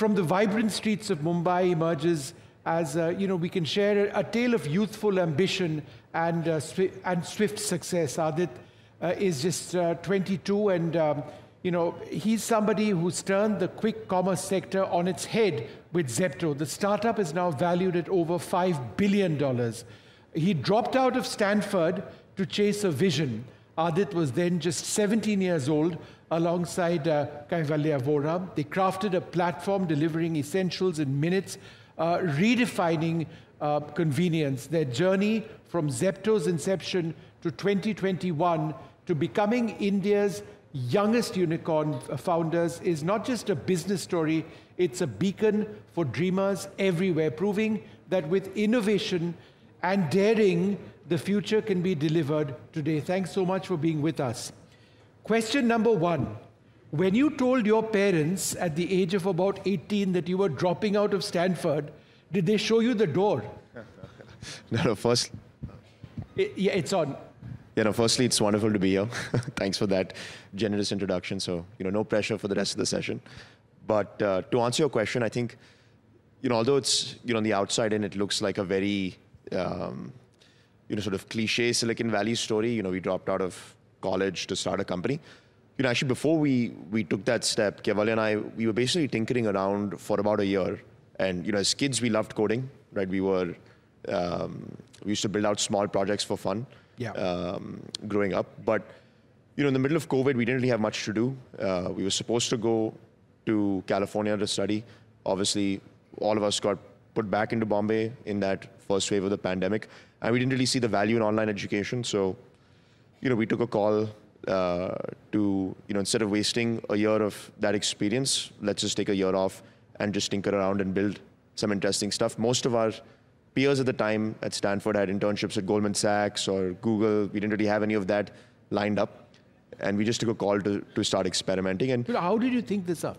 from the vibrant streets of Mumbai emerges as, uh, you know, we can share a, a tale of youthful ambition and, uh, swi- and swift success. Aadit uh, is just uh, 22 and, um, you know, he's somebody who's turned the quick commerce sector on its head with Zepto. The startup is now valued at over $5 billion. He dropped out of Stanford to chase a vision. Aadit was then just 17 years old alongside uh, Kaivalya Vohra. They crafted a platform delivering essentials in minutes, uh, redefining uh, convenience. Their journey from Zepto's inception to 2021 to becoming India's youngest unicorn founders is not just a business story, it's a beacon for dreamers everywhere, proving that with innovation and daring, the future can be delivered today. Thanks so much for being with us. Question number one When you told your parents at the age of about 18 that you were dropping out of Stanford, did they show you the door? No, no, first, I- yeah, it's on. you know, firstly, it's wonderful to be here. Thanks for that generous introduction. So, you know, no pressure for the rest of the session. But uh, to answer your question, I think, you know, although it's, you know, on the outside and it looks like a very, um, you know, sort of cliche Silicon Valley story, you know, we dropped out of college to start a company. You know, actually, before we, we took that step, Kaivalya and I, we were basically tinkering around for about a year. And, you know, as kids, we loved coding, right? We were, um, we used to build out small projects for fun Yeah. um, growing up. But you know, in the middle of COVID, we didn't really have much to do. Uh, we were supposed to go to California to study. Obviously, all of us got put back into Bombay in that first wave of the pandemic, and we didn't really see the value in online education. So, you know, we took a call uh, to, you know, instead of wasting a year of that experience, let's just take a year off and just tinker around and build some interesting stuff. Most of our peers at the time at Stanford had internships at Goldman Sachs or Google. We didn't really have any of that lined up. And we just took a call to, to start experimenting. And how did you think this up?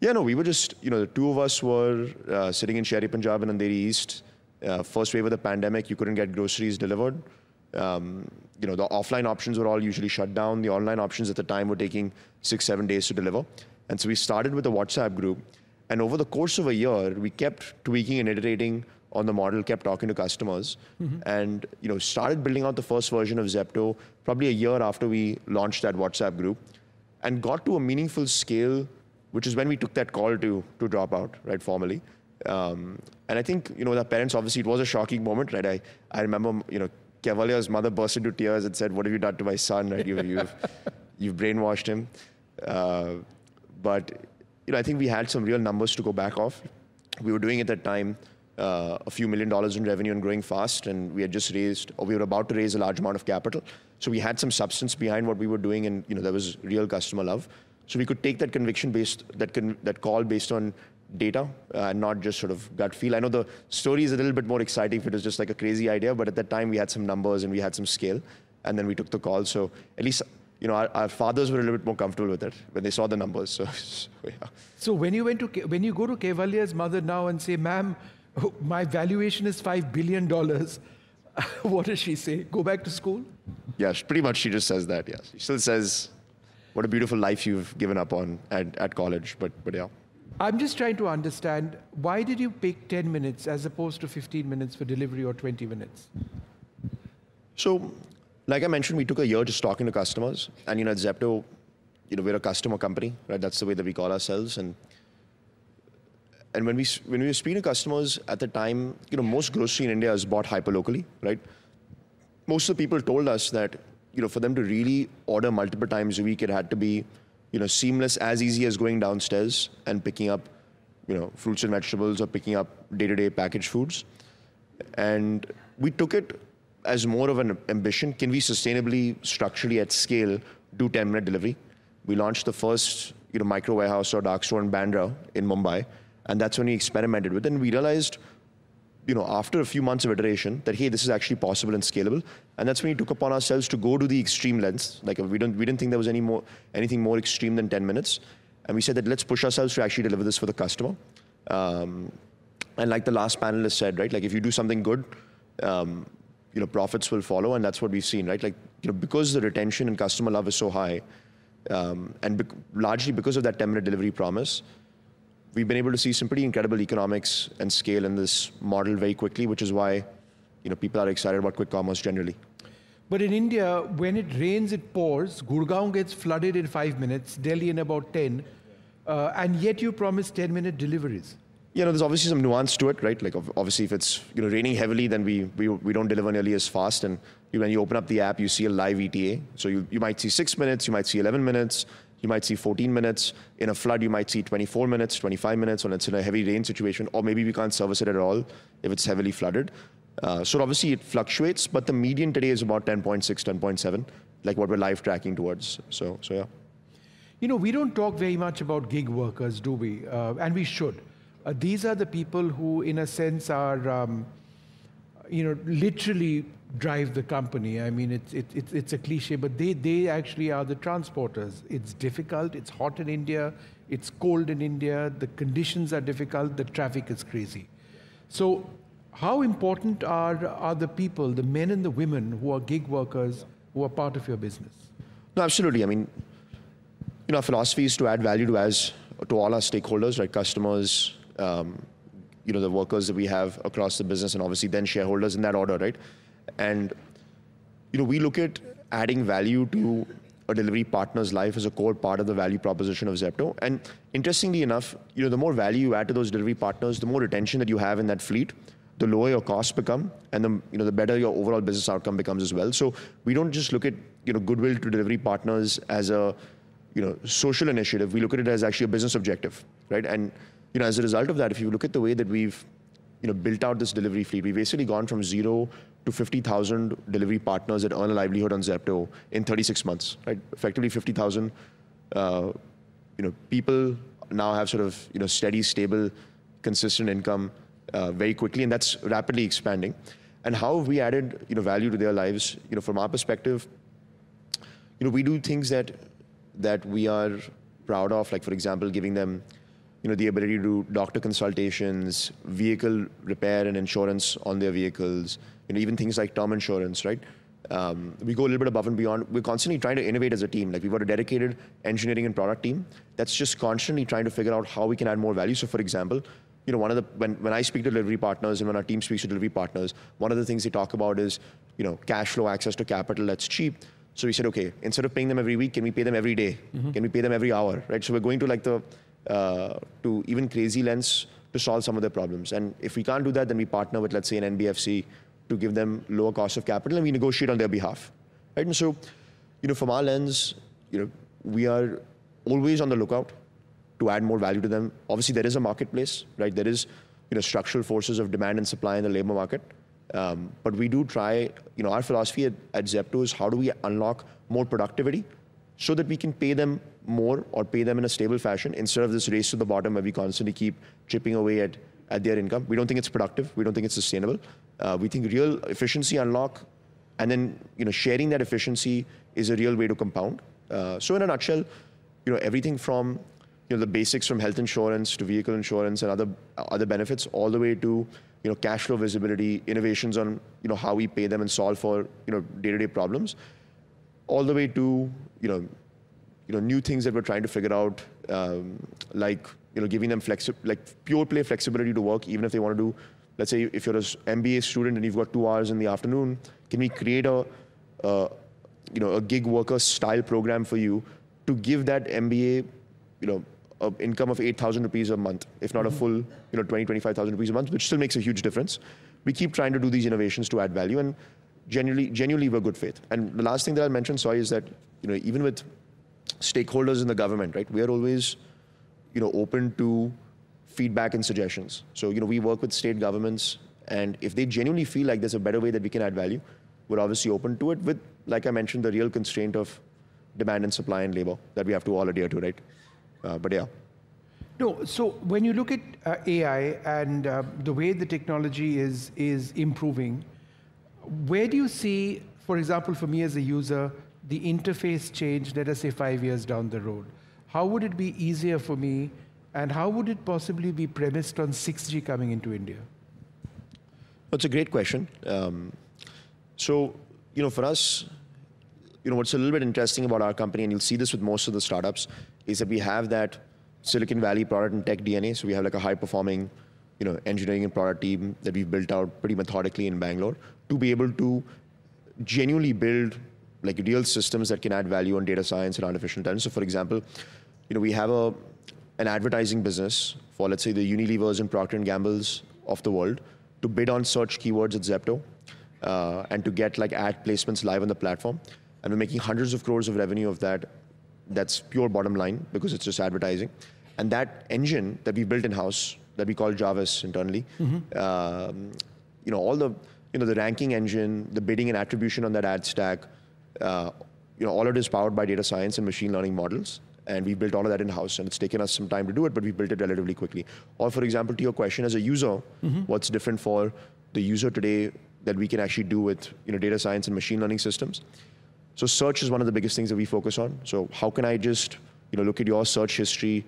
Yeah, no, we were just, you know, the two of us were uh, sitting in Sher-e-Punjab and Andheri East. Uh, first wave of the pandemic, you couldn't get groceries delivered. Um, you know, the offline options were all usually shut down. The online options at the time were taking six, seven days to deliver. And so we started with a WhatsApp group. And over the course of a year, we kept tweaking and iterating on the model, kept talking to customers, and you know, started building out the first version of Zepto probably a year after we launched that WhatsApp group, and got to a meaningful scale, which is when we took that call to to drop out, right, formally. Um, and I think you know, the parents, obviously, it was a shocking moment, right? I I remember you know, Kaivalya's mother burst into tears and said, "What have you done to my son? Right? You've you've, you've brainwashed him." Uh, but you know, I think we had some real numbers to go back off. We were doing at that time uh, a few million dollars in revenue and growing fast, and we had just raised, or we were about to raise a large amount of capital. So we had some substance behind what we were doing, and you know, there was real customer love. So we could take that conviction based, that con- that call based on data, uh, and not just sort of gut feel. I know the story is a little bit more exciting if it was just like a crazy idea, but at that time we had some numbers and we had some scale, and then we took the call. So at least you know, our, our fathers were a little bit more comfortable with it when they saw the numbers. So, so yeah. So when you went to when you go to Kaivalya's mother now and say, "Ma'am, my valuation is five billion dollars," what does she say? Go back to school? Yeah, pretty much she just says that, yes. She still says, what a beautiful life you've given up on at, at college, but, but yeah. I'm just trying to understand why did you pick 10 minutes as opposed to 15 minutes for delivery or 20 minutes? So, like I mentioned, we took a year just talking to customers. And, you know, at Zepto, you know, we're a customer company, right? That's the way that we call ourselves. And and when we when we were speaking to customers at the time, you know, most grocery in India is bought hyper locally, right? Most of the people told us that, you know, for them to really order multiple times a week, it had to be, you know, seamless, as easy as going downstairs and picking up, you know, fruits and vegetables or picking up day-to-day packaged foods. And we took it as more of an ambition. Can we sustainably, structurally at scale, do 10-minute delivery? We launched the first, you know, micro warehouse or dark store in Bandra in Mumbai, and that's when we experimented with it. And we realized, you know, after a few months of iteration, that hey, this is actually possible and scalable. And that's when we took upon ourselves to go to the extreme lengths. Like we don't, we didn't think there was any more, anything more extreme than 10 minutes. And we said that let's push ourselves to actually deliver this for the customer. Um, and like the last panelist said, right, like if you do something good, um, you know, profits will follow, and that's what we've seen, right? Like, you know, because the retention and customer love is so high, um, and bec- largely because of that 10-minute delivery promise, we've been able to see some pretty incredible economics and scale in this model very quickly, which is why you know, people are excited about quick commerce generally. But in India, when it rains, it pours. Gurgaon gets flooded in five minutes, Delhi in about 10, uh, and yet you promise 10 minute deliveries. Yeah, no, there's obviously some nuance to it, right? Like obviously, if it's you know raining heavily, then we we, we don't deliver nearly as fast. And when you open up the app, you see a live ETA. So you, you might see six minutes, you might see 11 minutes, you might see 14 minutes. In a flood, you might see 24 minutes, 25 minutes when it's in a heavy rain situation, or maybe we can't service it at all if it's heavily flooded. Uh, so obviously it fluctuates, but the median today is about 10.6, 10.7, like what we're live tracking towards. So, so yeah. You know, we don't talk very much about gig workers, do we? Uh, and we should. Uh, these are the people who, in a sense, are, um, you know, literally drive the company. I mean, it's, it, it's, it's a cliche, but they, they actually are the transporters. It's difficult, it's hot in India, it's cold in India, the conditions are difficult, the traffic is crazy. So how important are, are the people, the men and the women who are gig workers, who are part of your business? No, absolutely. I mean, you know, our philosophy is to add value to as to all our stakeholders, right? Customers, um, you know, the workers that we have across the business, and obviously then shareholders in that order, right? And you know, we look at adding value to a delivery partner's life as a core part of the value proposition of Zepto. And interestingly enough, you know, the more value you add to those delivery partners, the more retention that you have in that fleet, the lower your costs become, and the you know the better your overall business outcome becomes as well. So we don't just look at you know goodwill to delivery partners as a you know social initiative. We look at it as actually a business objective, right? And you know as a result of that, if you look at the way that we've you know built out this delivery fleet, we've basically gone from zero to 50,000 delivery partners that earn a livelihood on Zepto in 36 months, right? Effectively 50,000 uh, you know people now have sort of you know steady, stable, consistent income uh, very quickly, and that's rapidly expanding. And how have we added you know, value to their lives? You know, from our perspective, you know, we do things that that we are proud of, like for example, giving them you know, the ability to do doctor consultations, vehicle repair and insurance on their vehicles, you know, even things like term insurance, right? Um, we go a little bit above and beyond. We're constantly trying to innovate as a team. Like we've got a dedicated engineering and product team that's just constantly trying to figure out how we can add more value. So for example, you know, one of the, when, when I speak to delivery partners and when our team speaks to delivery partners, one of the things they talk about is, you know, cash flow, access to capital that's cheap. So we said, okay, instead of paying them every week, can we pay them every day? Mm-hmm. Can we pay them every hour, right? So we're going to like the, uh, to even crazy lengths to solve some of their problems. And if we can't do that, then we partner with, let's say, an NBFC to give them lower cost of capital and we negotiate on their behalf, right? And so, you know, from our lens, you know, we are always on the lookout to add more value to them. Obviously, there is a marketplace, right? There is, you know, structural forces of demand and supply in the labor market. Um, but we do try, you know, our philosophy at, at Zepto is how do we unlock more productivity so that we can pay them more or pay them in a stable fashion instead of this race to the bottom where we constantly keep chipping away at, at their income. We don't think it's productive. We don't think it's sustainable. Uh, we think real efficiency unlock and then, you know, sharing that efficiency is a real way to compound. Uh, so in a nutshell, you know, everything from you know, the basics from health insurance to vehicle insurance and other, other benefits, all the way to you know, cash flow visibility, innovations on you know, how we pay them and solve for you know, day-to-day problems, all the way to you know, you know, new things that we're trying to figure out, um, like you know, giving them flexi- like pure play flexibility to work, even if they want to do, let's say if you're an MBA student and you've got two hours in the afternoon, can we create a, a you know, a gig worker style program for you to give that MBA, you know, an income of 8,000 rupees a month, if not mm-hmm. a full, you know, 20, 25,000 rupees a month, which still makes a huge difference. We keep trying to do these innovations to add value, and genuinely, genuinely, we're good faith. And the last thing that I'll mention, sorry, is that you know, even with stakeholders in the government, right, we are always, you know, open to feedback and suggestions. So, you know, we work with state governments, and if they genuinely feel like there's a better way that we can add value, we're obviously open to it. With, like I mentioned, the real constraint of demand and supply and labor that we have to all adhere to, right? Uh, but yeah. No, so when you look at uh, AI and uh, the way the technology is, is improving, where do you see, for example, for me as a user, the interface change, let us say five years down the road? How would it be easier for me, and how would it possibly be premised on 6G coming into India? That's a great question. Um, so, you know, for us, you know, what's a little bit interesting about our company, and you'll see this with most of the startups, is that we have that Silicon Valley product and tech DNA. So we have like a high performing, you know, engineering and product team that we've built out pretty methodically in Bangalore to be able to genuinely build like real systems that can add value on data science and artificial intelligence. So for example, you know, we have a an advertising business for let's say the Unilevers and Procter and Gambles of the world to bid on search keywords at Zepto uh, and to get like ad placements live on the platform. And we're making hundreds of crores of revenue of that. That's pure bottom line because it's just advertising. And that engine that we built in house that we call Jarvis internally, mm-hmm. um, you know, all the you know the ranking engine, the bidding and attribution on that ad stack, uh, you know, all of it is powered by data science and machine learning models. And we built all of that in house, and it's taken us some time to do it, but we built it relatively quickly. Or, for example, to your question, as a user, mm-hmm. what's different for the user today that we can actually do with you know data science and machine learning systems? So, search is one of the biggest things that we focus on. So, how can I just you know look at your search history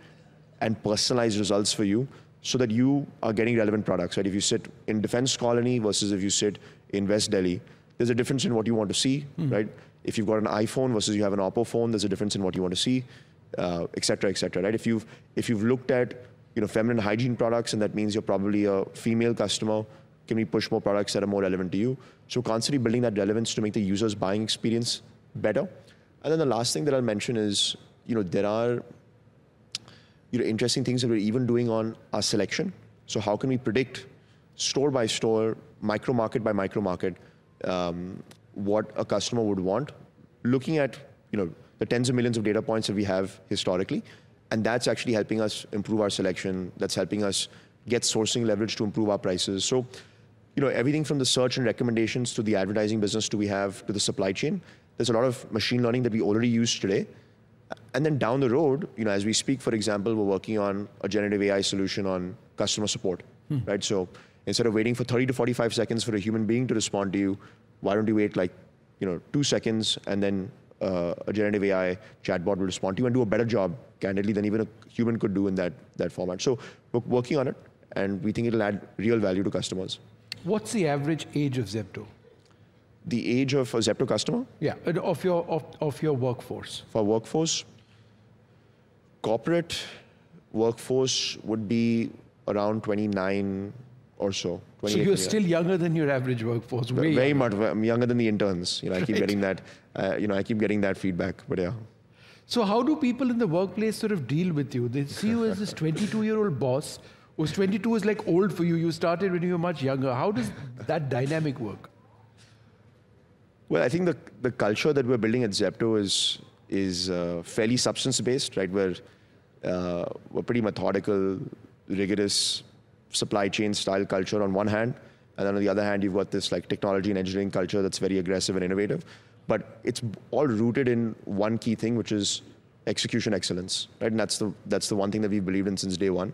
and personalize results for you so that you are getting relevant products? Right? If you sit in Defense Colony versus if you sit in West Delhi, there's a difference in what you want to see, mm-hmm. right? If you've got an iPhone versus you have an Oppo phone, there's a difference in what you want to see uh, et cetera, et cetera, right? If you've, if you've looked at, you know, feminine hygiene products, and that means you're probably a female customer, can we push more products that are more relevant to you? So constantly building that relevance to make the user's buying experience better. And then the last thing that I'll mention is, you know, there are, you know, interesting things that we're even doing on our selection. So how can we predict store by store, micro market by micro market, um, what a customer would want, looking at, you know, the tens of millions of data points that we have historically. And that's actually helping us improve our selection. That's helping us get sourcing leverage to improve our prices. So, you know, everything from the search and recommendations to the advertising business to we have to the supply chain, there's a lot of machine learning that we already use today. And then down the road, you know, as we speak, for example, we're working on a generative AI solution on customer support, hmm. right? So instead of waiting for 30 to 45 seconds for a human being to respond to you, why don't you wait like, you know, two seconds and then uh, a generative AI chatbot will respond to you and do a better job, candidly, than even a human could do in that, that format. So we're working on it, and we think it'll add real value to customers. What's the average age of Zepto? The age of a Zepto customer? Yeah, of your, of, of your workforce. For workforce, corporate workforce would be around 29 or so. So you're still younger than your average workforce. Very younger. much. I'm younger than the interns. You know, I keep right. getting that. Uh, you know, I keep getting that feedback. But yeah. So how do people in the workplace sort of deal with you? They see you as this 22-year-old boss. Was 22 is like old for you. You started when you were much younger. How does that dynamic work? Well, I think the the culture that we're building at Zepto is is uh, fairly substance based, right? We're uh, we're pretty methodical, rigorous supply chain style culture on one hand, and then on the other hand, you've got this like technology and engineering culture that's very aggressive and innovative. But it's all rooted in one key thing, which is execution excellence, right? And that's the that's the one thing that we've believed in since day one.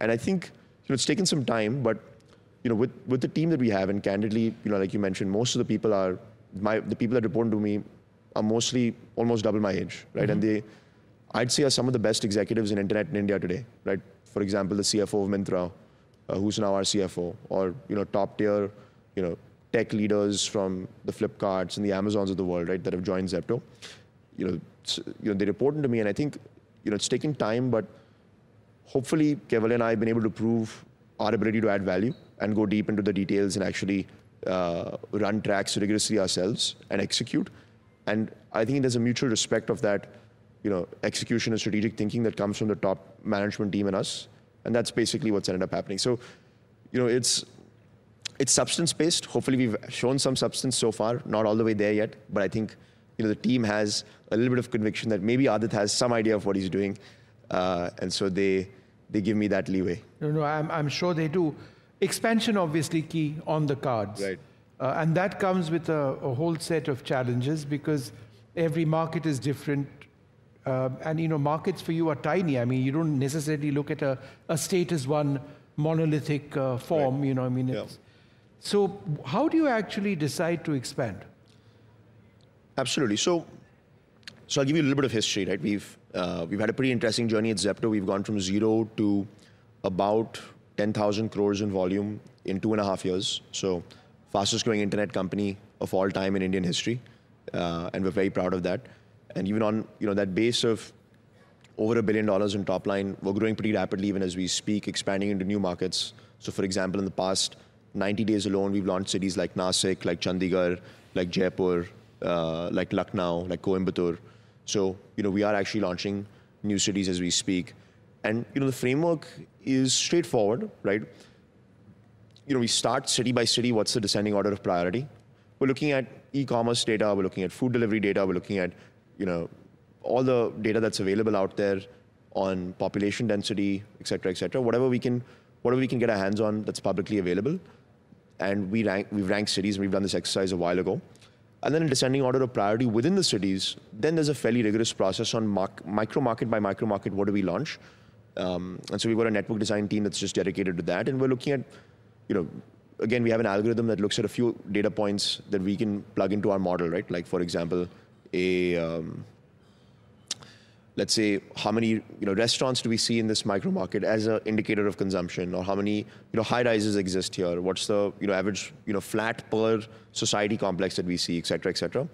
And I think you know it's taken some time, but you know with with the team that we have, and candidly, you know, like you mentioned, most of the people are my the people that report to me are mostly almost double my age, right? Mm-hmm. And they, I'd say, are some of the best executives in internet in India today, right? For example, the CFO of Myntra, uh, who's now our CFO, or you know top tier, you know tech leaders from the Flipkarts and the Amazons of the world, right, that have joined Zepto. You know, you know they report to me, and I think you know it's taken time, but hopefully Kaivalya and I have been able to prove our ability to add value and go deep into the details and actually uh, run tracks rigorously ourselves and execute. And I think there's a mutual respect of that, you know, execution and strategic thinking that comes from the top management team and us. And that's basically what's ended up happening. So, you know, it's it's substance based. Hopefully, we've shown some substance so far. Not all the way there yet, but I think you know the team has a little bit of conviction that maybe Aadit has some idea of what he's doing, uh, and so they they give me that leeway. No, no, I'm I'm sure they do. Expansion obviously key on the cards, right? Uh, and that comes with a, a, whole set of challenges because every market is different. Uh, and you know, markets for you are tiny. I mean, you don't necessarily look at a, a state as one monolithic uh, form. Right. You know, I mean, yeah. so how do you actually decide to expand? Absolutely. So, so I'll give you a little bit of history. Right, we've uh, we've had a pretty interesting journey at Zepto. We've gone from zero to about 10,000 crores in volume in two and a half years. So, fastest growing internet company of all time in Indian history, uh, and we're very proud of that and even on you know that base of over a billion dollars in top line. We're growing pretty rapidly even as we speak, expanding into new markets. So, for example, in the past 90 days alone, we've launched cities like Nasik, like Chandigarh, like Jaipur, uh, like Lucknow, like Coimbatore. So, you know, we are actually launching new cities as we speak. And, you know, the framework is straightforward, right? You know, we start city by city, what's the descending order of priority? We're looking at e-commerce data, we're looking at food delivery data, we're looking at, you know, all the data that's available out there on population density, et cetera, et cetera. Whatever we can, whatever we can get our hands on that's publicly available. And we rank, we've ranked cities, and we've done this exercise a while ago. And then in descending order of priority within the cities, then there's a fairly rigorous process on micro market by micro market, what do we launch? Um, and so we've got a network design team that's just dedicated to that. And we're looking at, you know, again, we have an algorithm that looks at a few data points that we can plug into our model, right? Like, for example, a, um, let's say how many you know restaurants do we see in this micro market as an indicator of consumption? Or how many you know high rises exist here? What's the you know average you know flat per society complex that we see et cetera et cetera.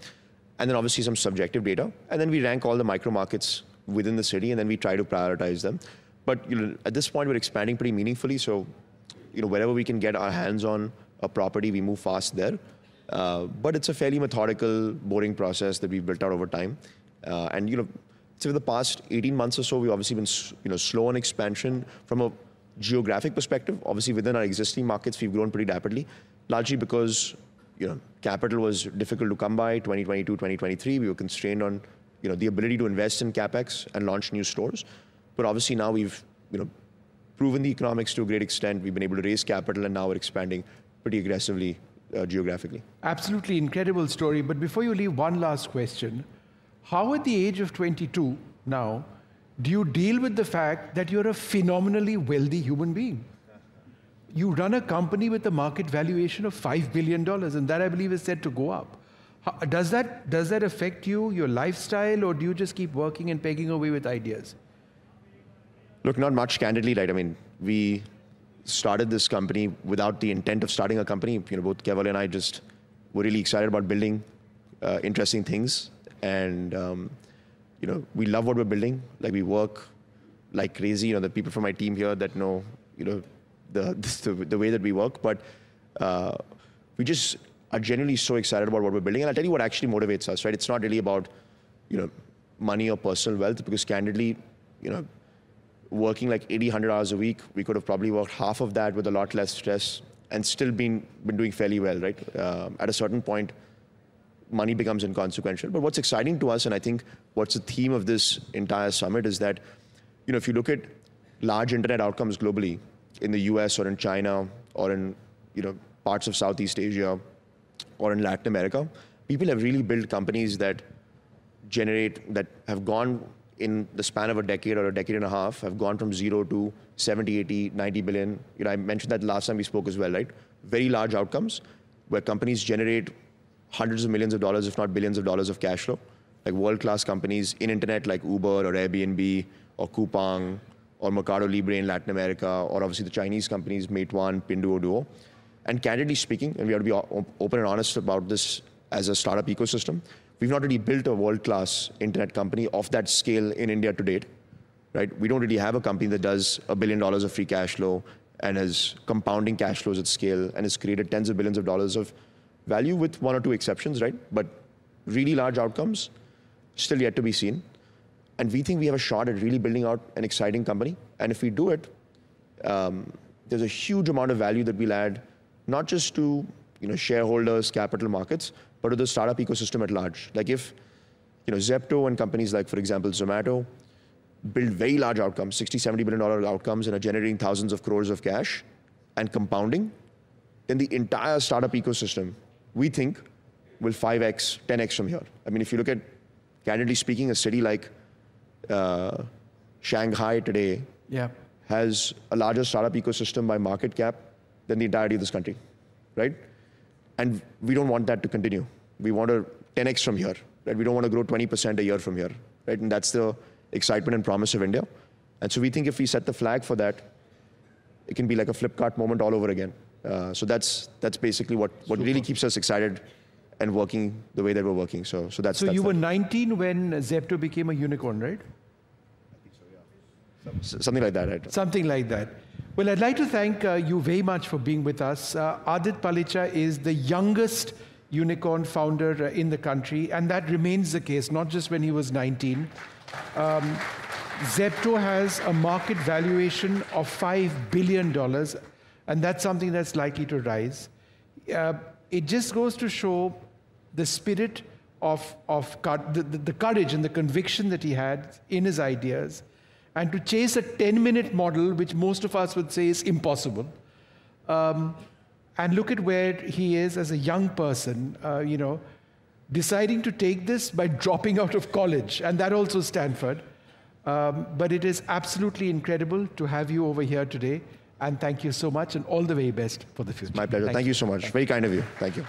And then obviously some subjective data. And then we rank all the micro markets within the city and then we try to prioritize them. But you know at this point we're expanding pretty meaningfully. So you know wherever we can get our hands on a property we move fast there uh, but it's a fairly methodical boring process that we've built out over time uh, and you know so the past 18 months or so, we've obviously been you know, slow on expansion from a geographic perspective. Obviously, within our existing markets, we've grown pretty rapidly, largely because you know, capital was difficult to come by 2022, 2023. We were constrained on you know, the ability to invest in capex and launch new stores. But obviously now we've you know, proven the economics to a great extent. We've been able to raise capital, and now we're expanding pretty aggressively uh, geographically. Absolutely incredible story. But before you leave, one last question. How, at the age of 22 now, do you deal with the fact that you're a phenomenally wealthy human being? You run a company with a market valuation of $5 billion, and that I believe is set to go up. How, does, that, does that affect you, your lifestyle, or do you just keep working and pegging away with ideas? Look, not much, candidly, right? I mean, we started this company without the intent of starting a company. You know, both Keval and I just were really excited about building uh, interesting things and um, you know we love what we're building. Like we work like crazy. You know the people from my team here that know you know the the, the way that we work, but uh, we just are genuinely so excited about what we're building. And I'll tell you what actually motivates us. Right? It's not really about you know money or personal wealth because candidly, you know. Working like 80, 100 hours a week, we could have probably worked half of that with a lot less stress and still been, been doing fairly well, right? Uh, at a certain point, money becomes inconsequential. But what's exciting to us, and I think what's the theme of this entire summit, is that you know if you look at large internet outcomes globally in the U.S. or in China or in you know parts of Southeast Asia or in Latin America, people have really built companies that generate that have gone in the span of a decade or a decade and a half have gone from zero to 70 80 90 billion you know i mentioned that last time we spoke as well right very large outcomes where companies generate hundreds of millions of dollars, if not billions of dollars of cash flow. Like world-class companies in internet like Uber or Airbnb or Coupang or Mercado Libre in Latin America, or obviously the Chinese companies Meituan, Pinduoduo. And candidly speaking, and we have to be open and honest about this as a startup ecosystem, we've not really built a world-class internet company of that scale in India to date. Right? We don't really have a company that does a billion dollars of free cash flow and is compounding cash flows at scale and has created tens of billions of dollars of value with one or two exceptions, right? But really large outcomes, still yet to be seen. And we think we have a shot at really building out an exciting company. And if we do it, um, there's a huge amount of value that we'll add, not just to you know, shareholders, capital markets, but to the startup ecosystem at large. Like if you know, Zepto and companies like, for example, Zomato, build very large outcomes, 60, 70 billion dollar outcomes, and are generating thousands of crores of cash and compounding, then the entire startup ecosystem we think will 5x, 10x from here. I mean, if you look at, candidly speaking, a city like uh, Shanghai today yeah. has a larger startup ecosystem by market cap than the entirety of this country, right? And we don't want that to continue. We want to 10x from here, right? We don't want to grow 20% a year from here, right? And that's the excitement and promise of India. And so we think if we set the flag for that, it can be like a Flipkart moment all over again. Uh, so that's that's basically what, what really keeps us excited and working the way that we're working. So so that's. So that's you that. were 19 when Zepto became a unicorn, right? S- something like that, right? Something like that. Well, I'd like to thank uh, you very much for being with us. Uh, Aadit Palicha is the youngest unicorn founder uh, in the country, and that remains the case, not just when he was 19. Um, Zepto has a market valuation of $5 billion, and that's something that's likely to rise. Uh, it just goes to show the spirit of, of the, the, the courage and the conviction that he had in his ideas and to chase a 10 minute model, which most of us would say is impossible. Um, and look at where he is as a young person, uh, you know, deciding to take this by dropping out of college, and that also Stanford. Um, but it is absolutely incredible to have you over here today. And thank you so much, and all the very best for the future. My pleasure. Thank, you so much. Very kind of you. Thank you.